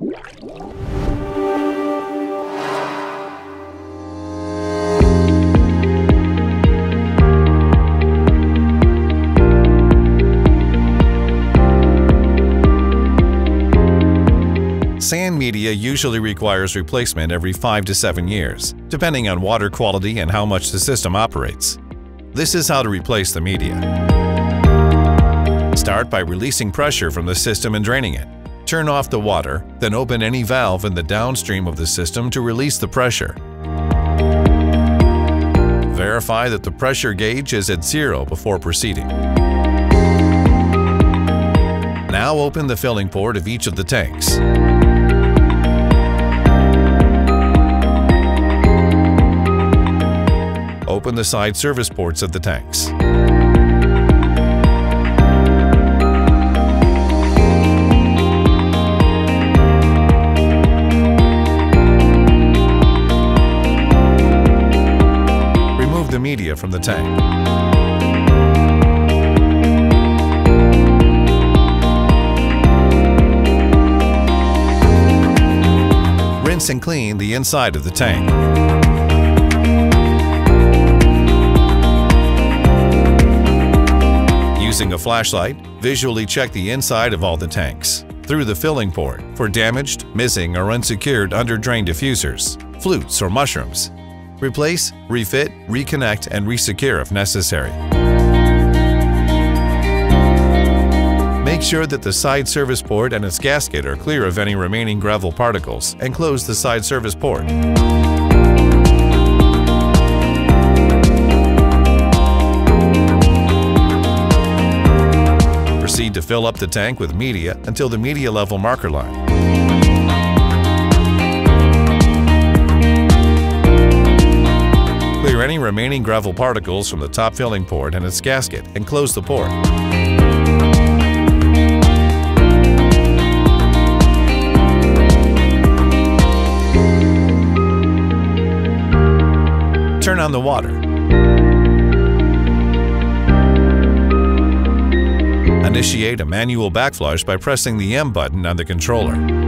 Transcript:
Sand media usually requires replacement every 5 to 7 years, depending on water quality and how much the system operates. This is how to replace the media. Start by releasing pressure from the system and draining it. Turn off the water, then open any valve in the downstream of the system to release the pressure. Verify that the pressure gauge is at zero before proceeding. Now open the filling port of each of the tanks. Open the side service ports of the tanks. From the tank. Rinse and clean the inside of the tank. Using a flashlight, visually check the inside of all the tanks through the filling port for damaged, missing, or unsecured under-drain diffusers, flutes, or mushrooms. Replace, refit, reconnect, and resecure if necessary. Make sure that the side service port and its gasket are clear of any remaining gravel particles and close the side service port. Proceed to fill up the tank with media until the media level marker line. Clear any remaining gravel particles from the top filling port and its gasket and close the port. Turn on the water. Initiate a manual backflush by pressing the M button on the controller.